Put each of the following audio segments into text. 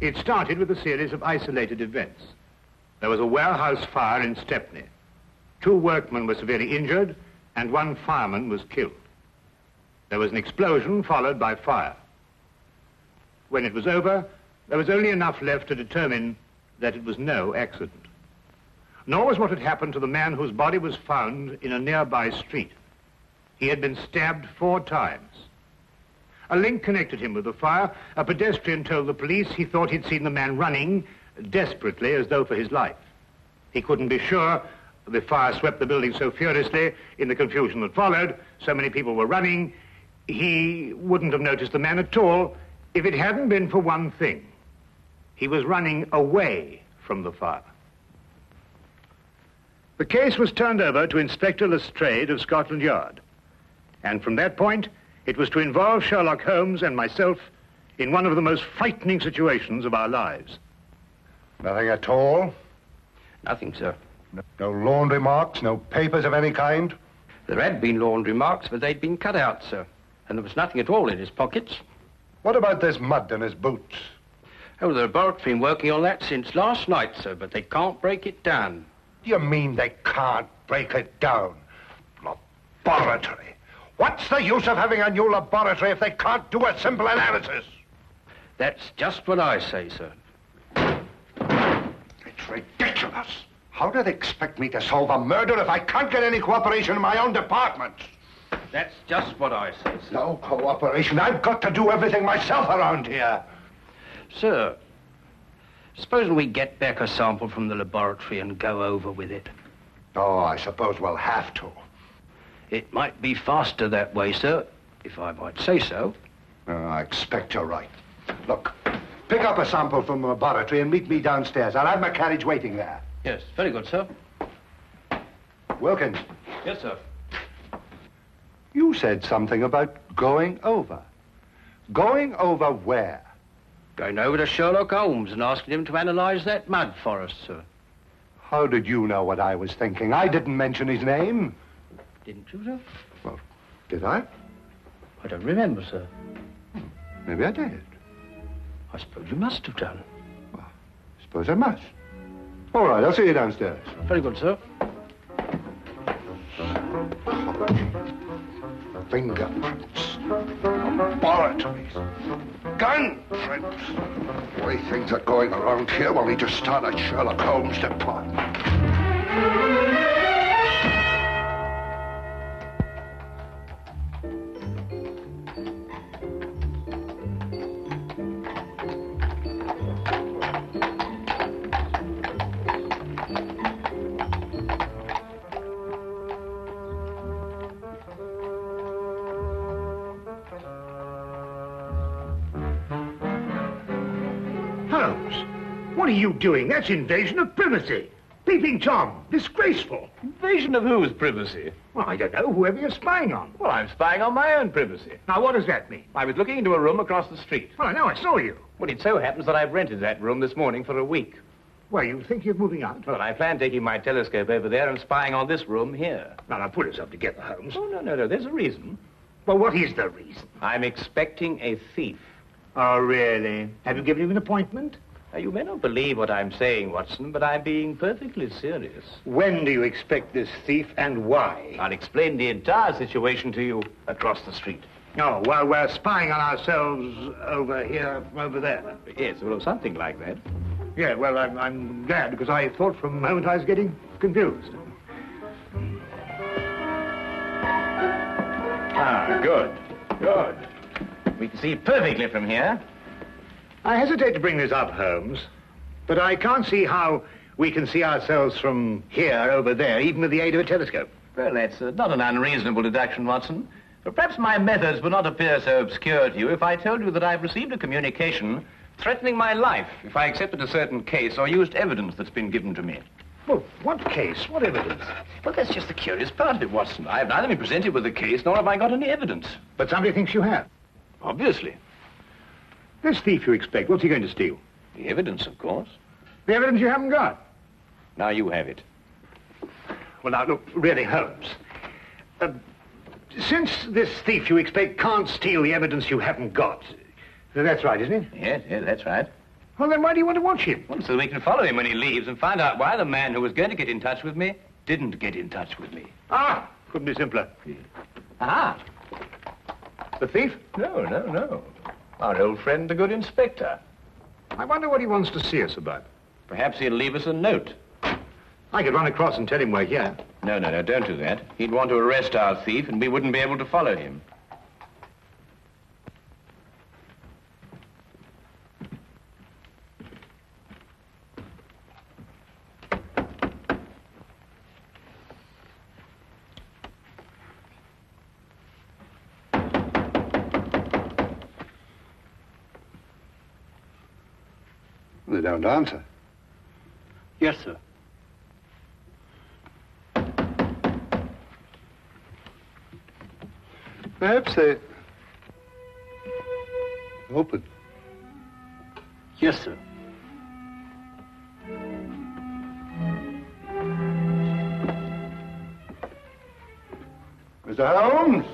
It started with a series of isolated events. There was a warehouse fire in Stepney. Two workmen were severely injured, and one fireman was killed. There was an explosion followed by fire. When it was over, there was only enough left to determine that it was no accident. Nor was what had happened to the man whose body was found in a nearby street. He had been stabbed four times. A link connected him with the fire. A pedestrian told the police he thought he'd seen the man running desperately as though for his life. He couldn't be sure. The fire swept the building so furiously in the confusion that followed. So many people were running. He wouldn't have noticed the man at all if it hadn't been for one thing. He was running away from the fire. The case was turned over to Inspector Lestrade of Scotland Yard. And from that point, it was to involve Sherlock Holmes and myself in one of the most frightening situations of our lives. Nothing at all? Nothing, sir. No, no laundry marks, no papers of any kind? There had been laundry marks, but they'd been cut out, sir. And there was nothing at all in his pockets. What about this mud in his boots? Oh, the laboratory been working on that since last night, sir, but they can't break it down. Do you mean they can't break it down? Laboratory? What's the use of having a new laboratory if they can't do a simple analysis? That's just what I say, sir. It's ridiculous. How do they expect me to solve a murder if I can't get any cooperation in my own department? That's just what I say, sir. No cooperation. I've got to do everything myself around here. Sir, supposing we get back a sample from the laboratory and go over with it. Oh, I suppose we'll have to. It might be faster that way, sir, if I might say so. Uh, I expect you're right. Look, pick up a sample from the laboratory and meet me downstairs. I'll have my carriage waiting there. Yes, very good, sir. Wilkins, Yes, sir. you said something about going over. Going over where? Going over to Sherlock Holmes and asking him to analyze that mud for us, sir. How did you know what I was thinking? I didn't mention his name. Didn't you, sir? Well, did I? I don't remember, sir. Hmm, maybe I did. I suppose you must have done. Well, I suppose I must. All right, I'll see you downstairs. Very good, sir. Oh, Fingerprints. Laboratories. Gunprints. The way things are going around here, we'll need to start a Sherlock Holmes department. You doing? That's invasion of privacy. Peeping Tom, disgraceful. Invasion of whose privacy? Well, I don't know, whoever you're spying on. Well, I'm spying on my own privacy. Now, what does that mean? I was looking into a room across the street. Well, I know I saw you. Well, it so happens that I've rented that room this morning for a week. Well, you think you're moving out? Well, I plan taking my telescope over there and spying on this room here. Now, now, put yourself together, Holmes. Oh, no, no, no, there's a reason. Well, what is the reason? I'm expecting a thief. Oh, really? Have you given him an appointment? Now, you may not believe what I'm saying, Watson, but I'm being perfectly serious. When do you expect this thief and why? I'll explain the entire situation to you across the street. Oh, well, we're spying on ourselves over here, over there. Yes, well, something like that. Yeah, well, I'm, I'm glad because I thought for a moment I was getting confused. Ah, good, good. We can see perfectly from here. I hesitate to bring this up, Holmes, but I can't see how we can see ourselves from here over there, even with the aid of a telescope. Well, that's uh, not an unreasonable deduction, Watson. But perhaps my methods would not appear so obscure to you if I told you that I've received a communication threatening my life if I accepted a certain case or used evidence that's been given to me. Well, what case? What evidence? Well, that's just the curious part of it, Watson. I have neither been presented with a case nor have I got any evidence. But somebody thinks you have. Obviously. This thief you expect, what's he going to steal? The evidence, of course. The evidence you haven't got. Now you have it. Well, now, look, really, Holmes. Uh, since this thief you expect can't steal the evidence you haven't got, that's right, isn't it? Yes, yes, that's right. Well, then why do you want to watch him? Well, so we can follow him when he leaves and find out why the man who was going to get in touch with me didn't get in touch with me. Ah, couldn't be simpler. Ah, The thief? no, no, no. Our old friend, the good inspector. I wonder what he wants to see us about. Perhaps he'll leave us a note. I could run across and tell him we're here. No, no, no, don't do that. He'd want to arrest our thief, and we wouldn't be able to follow him. They don't answer. Yes, sir. Perhaps they... Open. Yes, sir. Mr. Holmes?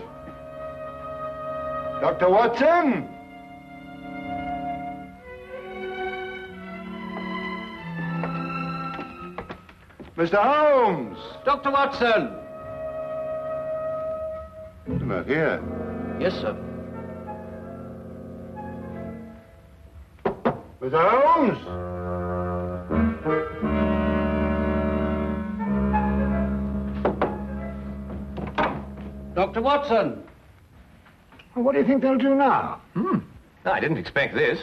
Dr. Watson? Mr. Holmes? Dr. Watson! Not here. Yes, sir. Mr. Holmes? Dr. Watson! Well, what do you think they'll do now? Hmm. I didn't expect this.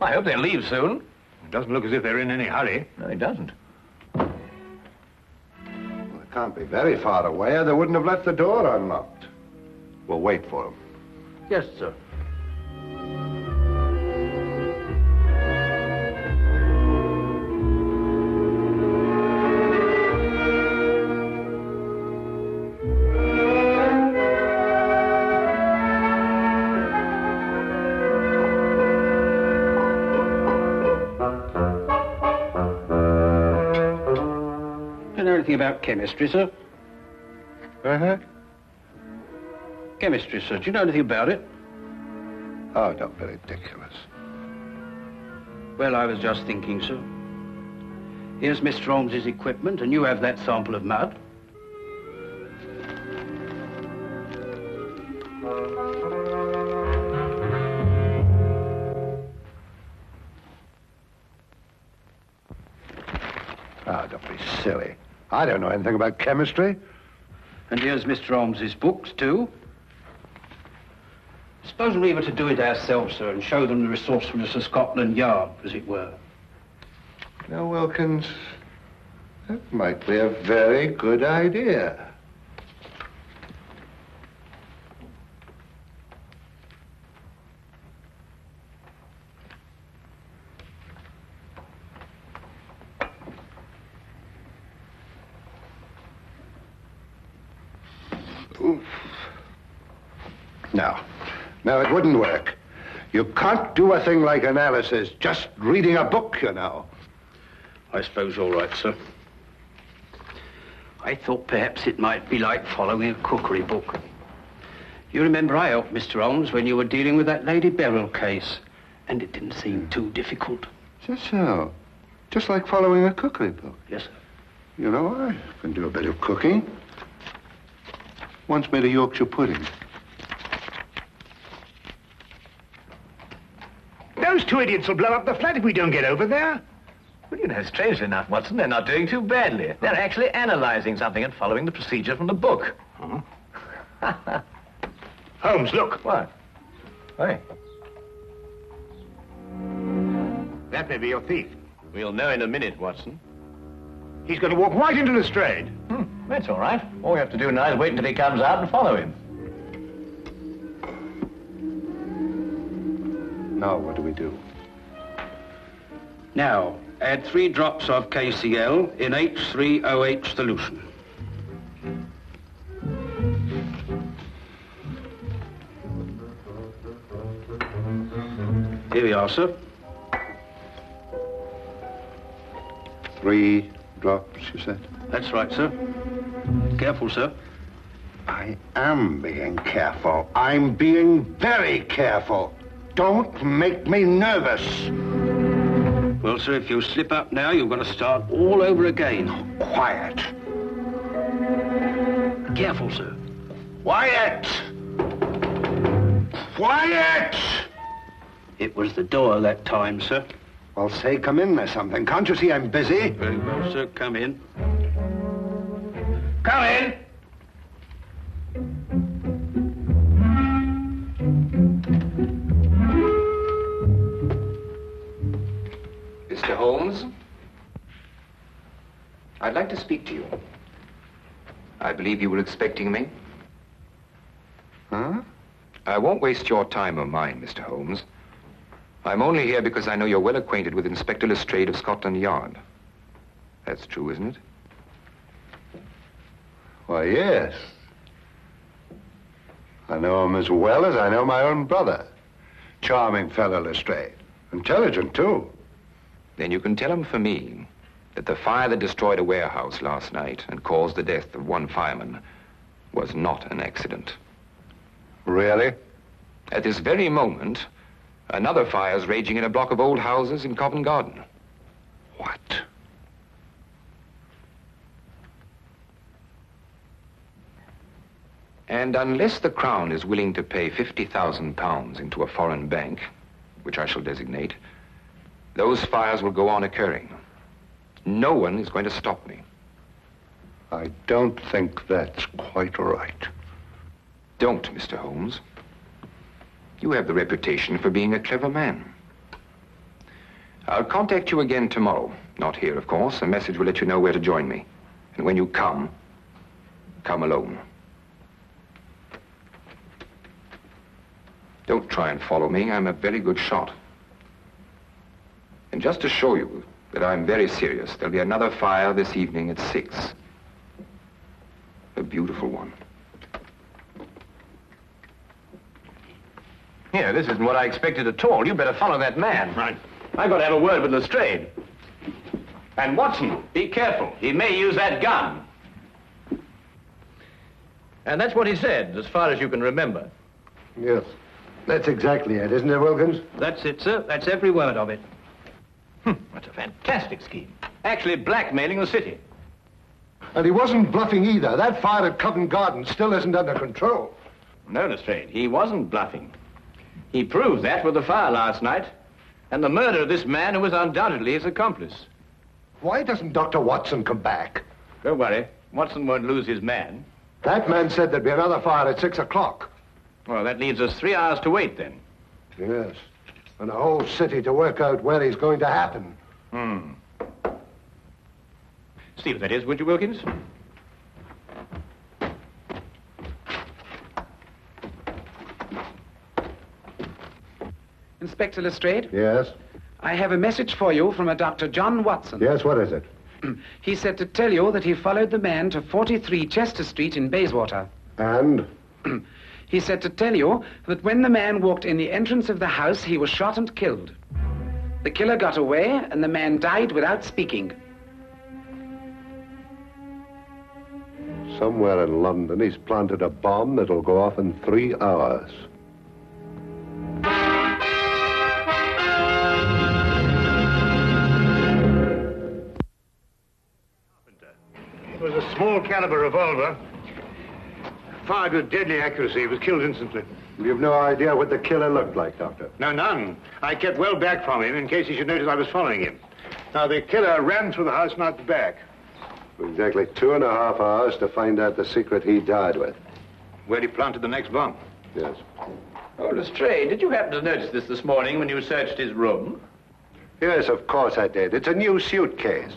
I hope they'll leave soon. It doesn't look as if they're in any hurry. No, it doesn't. Can't be very far away, or they wouldn't have left the door unlocked. We'll wait for them. Yes, sir. About chemistry, sir? Uh-huh. Chemistry, sir. Do you know anything about it? Oh, don't be ridiculous. Well, I was just thinking, sir. Here's Mr. Holmes's equipment, and you have that sample of mud. I don't know anything about chemistry. And here's Mr. Holmes's books, too. Suppose we were to do it ourselves, sir, and show them the resourcefulness of Scotland Yard, as it were. Now, Wilkins, that might be a very good idea. Oof. No. No, it wouldn't work. You can't do a thing like analysis just reading a book, you know. I suppose you're right, sir. I thought perhaps it might be like following a cookery book. You remember I helped Mr. Holmes when you were dealing with that Lady Beryl case, and it didn't seem too difficult. Just so. Just like following a cookery book. Yes, sir. You know, I can do a bit of cooking. Once made a Yorkshire pudding. Those two idiots will blow up the flat if we don't get over there. Well, you know, strangely enough, Watson, they're not doing too badly. They're actually analyzing something and following the procedure from the book. Holmes, look. What? Hey, That may be your thief. we'll know in a minute, Watson. He's going to walk right into Lestrade. That's all right. All we have to do now is wait until he comes out and follow him. Now, what do we do? Now, add three drops of KCl in H3OH solution. Here we are, sir. Three drops, you said? That's right, sir. Careful, sir. I am being careful. I'm being very careful. Don't make me nervous. Well, sir, if you slip up now, you've got to start all over again. Quiet. Careful, sir. Quiet! Quiet! It was the door that time, sir. Well, say, come in or something. Can't you see I'm busy? Very well, sir. Come in. Come in. Mr. Holmes, I'd like to speak to you. I believe you were expecting me. Huh? I won't waste your time or mine, Mr. Holmes. I'm only here because I know you're well acquainted with Inspector Lestrade of Scotland Yard. That's true, isn't it? Why, yes. I know him as well as I know my own brother. Charming fellow, Lestrade. Intelligent, too. Then you can tell him for me that the fire that destroyed a warehouse last night and caused the death of one fireman was not an accident. Really? At this very moment, another fire is raging in a block of old houses in Covent Garden. What? And unless the Crown is willing to pay 50,000 pounds into a foreign bank, which I shall designate, those fires will go on occurring. No one is going to stop me. I don't think that's quite right. Don't, Mr. Holmes. You have the reputation for being a clever man. I'll contact you again tomorrow. Not here, of course. A message will let you know where to join me. And when you come, come alone. Don't try and follow me. I'm a very good shot. And just to show you that I'm very serious, there'll be another fire this evening at six. A beautiful one. Here, this isn't what I expected at all. You'd better follow that man. Right. I've got to have a word with Lestrade. And Watson, be careful. He may use that gun. And that's what he said, as far as you can remember. Yes. That's exactly it, isn't it, Wilkins? That's it, sir. That's every word of it. Hmm, That's a fantastic scheme. Actually blackmailing the city. And he wasn't bluffing either. That fire at Covent Garden still isn't under control. No, Lestrade, he wasn't bluffing. He proved that with the fire last night and the murder of this man who was undoubtedly his accomplice. Why doesn't Dr. Watson come back? Don't worry. Watson won't lose his man. That man said there'd be another fire at six o'clock. Well, that leaves us three hours to wait then. Yes. And a whole city to work out where he's going to happen. Hmm. See what that is, would you, Wilkins? Inspector Lestrade, Yes? I have a message for you from a Dr. John Watson. Yes, what is it? He said to tell you that he followed the man to 43 Chester Street in Bayswater. And? He said to tell you that when the man walked in the entrance of the house, he was shot and killed. The killer got away, and the man died without speaking. Somewhere in London, he's planted a bomb that'll go off in three hours. It was a small caliber revolver. Fired with deadly accuracy. He was killed instantly. You've no idea what the killer looked like, Doctor. No, none. I kept well back from him in case he should notice I was following him. Now, the killer ran through the house and out the back. Exactly two and a half hours to find out the secret he died with. Where he planted the next bomb. Yes. Oh, Lestrade, did you happen to notice this this morning when you searched his room? Yes, of course I did. It's a new suitcase.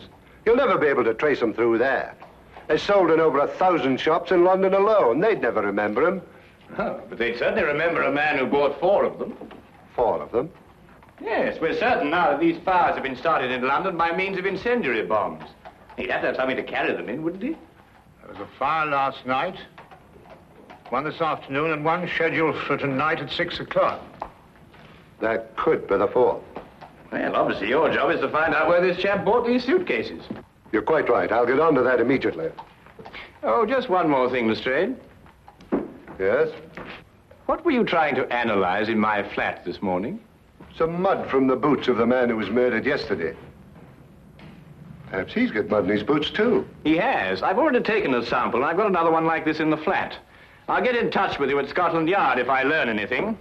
You'll never be able to trace him through there. It's sold in over a thousand shops in London alone. They'd never remember him. Oh, but they'd certainly remember a man who bought four of them. Four of them. Yes, we're certain now that these fires have been started in London by means of incendiary bombs. He'd have to have something to carry them in, wouldn't he? There was a fire last night, one this afternoon, and one scheduled for tonight at six o'clock. That could be the fourth. Well, obviously your job is to find out where this chap bought these suitcases. You're quite right. I'll get on to that immediately. Oh, just one more thing, Lestrade. Yes? What were you trying to analyze in my flat this morning? Some mud from the boots of the man who was murdered yesterday. Perhaps he's got mud in his boots, too. He has. I've already taken a sample, and I've got another one like this in the flat. I'll get in touch with you at Scotland Yard if I learn anything.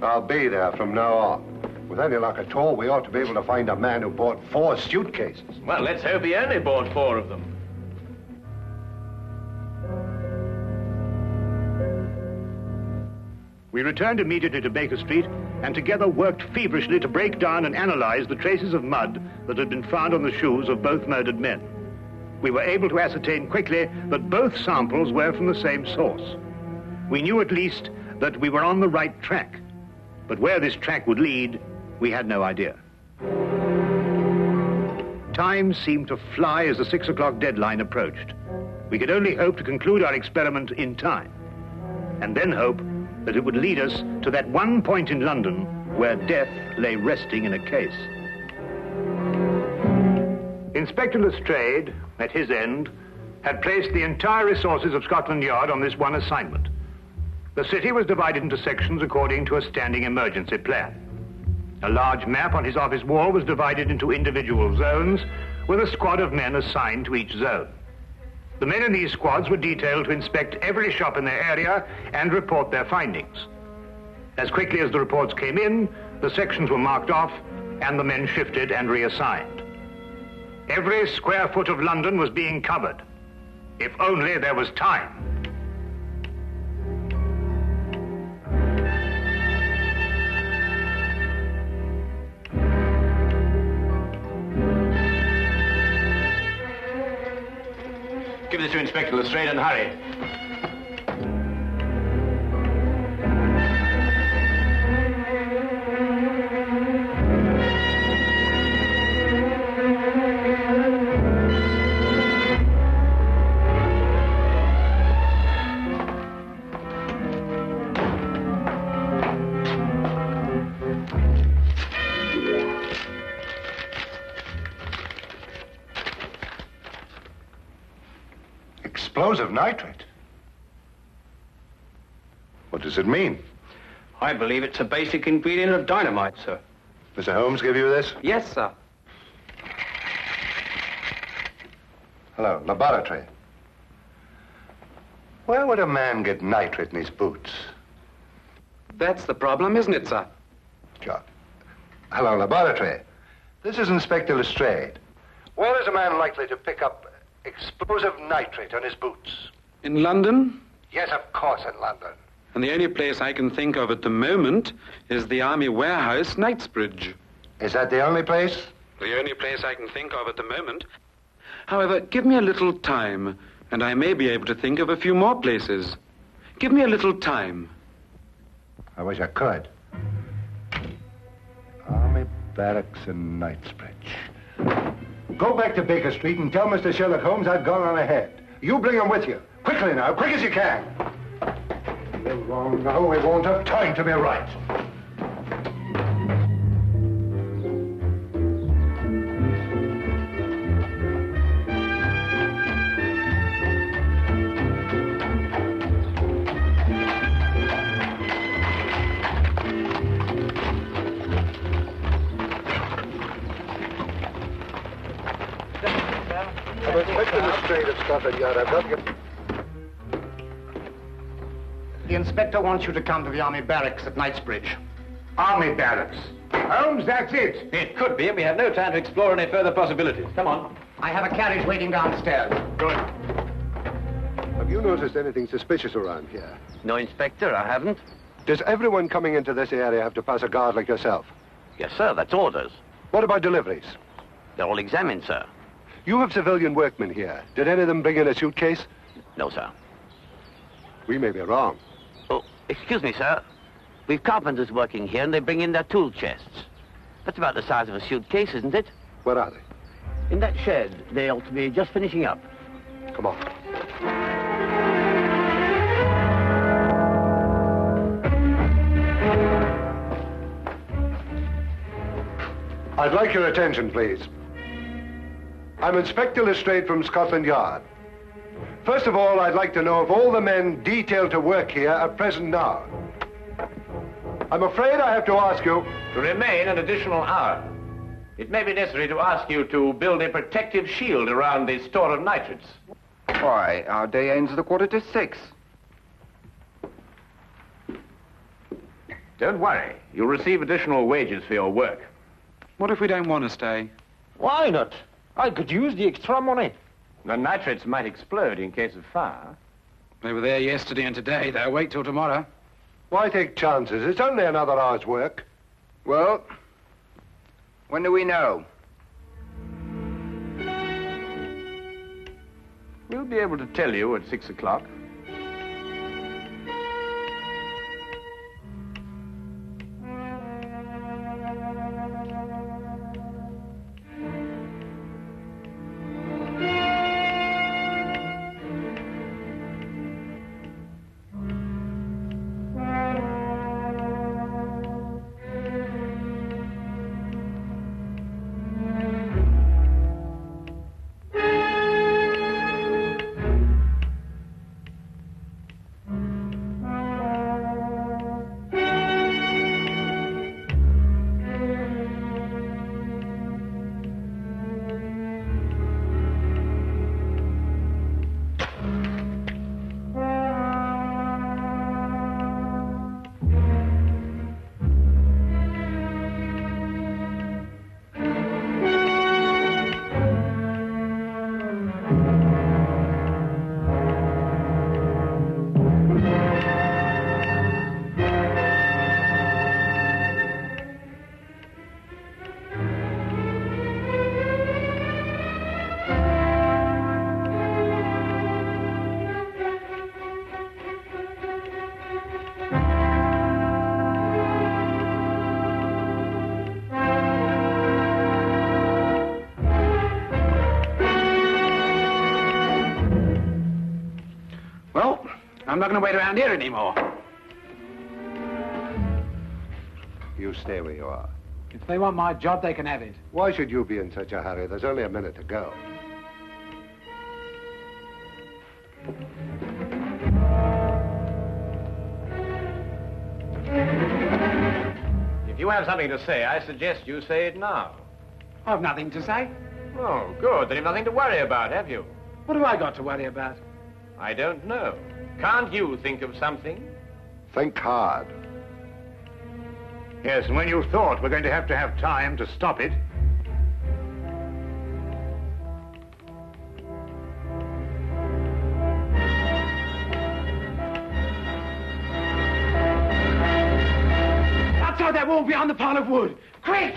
I'll be there from now on. With any luck at all, we ought to be able to find a man who bought four suitcases. Well, let's hope he only bought four of them. We returned immediately to Baker Street and together worked feverishly to break down and analyze the traces of mud that had been found on the shoes of both murdered men. We were able to ascertain quickly that both samples were from the same source. We knew at least that we were on the right track, but where this track would lead, we had no idea. Time seemed to fly as the six o'clock deadline approached. We could only hope to conclude our experiment in time, and then hope that it would lead us to that one point in London where death lay resting in a case. Inspector Lestrade, at his end, had placed the entire resources of Scotland Yard on this one assignment. The city was divided into sections according to a standing emergency plan. A large map on his office wall was divided into individual zones, with a squad of men assigned to each zone. The men in these squads were detailed to inspect every shop in their area and report their findings. As quickly as the reports came in, the sections were marked off and the men shifted and reassigned. Every square foot of London was being covered. If only there was time. This to Inspector Lestrade and hurry. Nitrate. What does it mean? I believe it's a basic ingredient of dynamite, sir. Mr. Holmes give you this? Yes, sir. Hello, laboratory. Where would a man get nitrate in his boots? That's the problem, isn't it, sir? John. Hello, laboratory. This is Inspector Lestrade. Where is a man likely to pick up explosive nitrate on his boots? In London? Yes, of course, in London. And the only place I can think of at the moment is the Army Warehouse, Knightsbridge. Is that the only place? The only place I can think of at the moment. However, give me a little time, and I may be able to think of a few more places. Give me a little time. I wish I could. Army Barracks in Knightsbridge. Go back to Baker Street and tell Mr. Sherlock Holmes I've gone on ahead. You bring him with you. Quickly now, quick as you can. You're wrong now. We won't have time to be right. I'm Inspector Lestrade of Scotland Yard. I've got you. The inspector wants you to come to the Army barracks at Knightsbridge. Army barracks. Holmes, that's it. It could be, and we have no time to explore any further possibilities. Come on. I have a carriage waiting downstairs. Good. Have you noticed anything suspicious around here? No, Inspector, I haven't. Does everyone coming into this area have to pass a guard like yourself? Yes, sir, that's orders. What about deliveries? They're all examined, sir. You have civilian workmen here. Did any of them bring in a suitcase? No, sir. We may be wrong. Oh, excuse me, sir. We've carpenters working here, and they bring in their tool chests. That's about the size of a suitcase, isn't it? Where are they? In that shed, they ought to be just finishing up. Come on. I'd like your attention, please. I'm Inspector Lestrade from Scotland Yard. First of all, I'd like to know if all the men detailed to work here are present now. I'm afraid I have to ask you. To remain an additional hour. It may be necessary to ask you to build a protective shield around the store of nitrates. Why, our day ends at a quarter to six. Don't worry. You'll receive additional wages for your work. What if we don't want to stay? Why not? I could use the extra money. The nitrates might explode in case of fire. They were there yesterday and today. They'll wait till tomorrow. Why take chances? It's only another hour's work. Well, when do we know? We'll be able to tell you at six o'clock. I'm not going to wait around here anymore. You stay where you are. If they want my job, they can have it. Why should you be in such a hurry? There's only a minute to go. If you have something to say, I suggest you say it now. I've nothing to say. Oh, good. Then you've nothing to worry about, have you? What have I got to worry about? I don't know. Can't you think of something? Think hard. Yes, and when you thought we're going to have to have time to stop it, Outside that wall behind the pile of wood. Quick!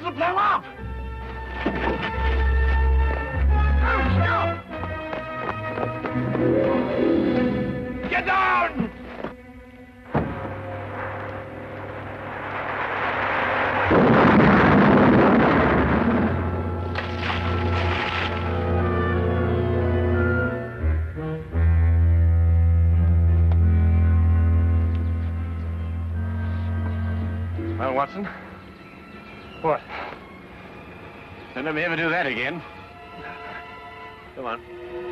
It'll blow up! Oh, stop! Get down! Watson. What? Don't let me ever do that again. Come on.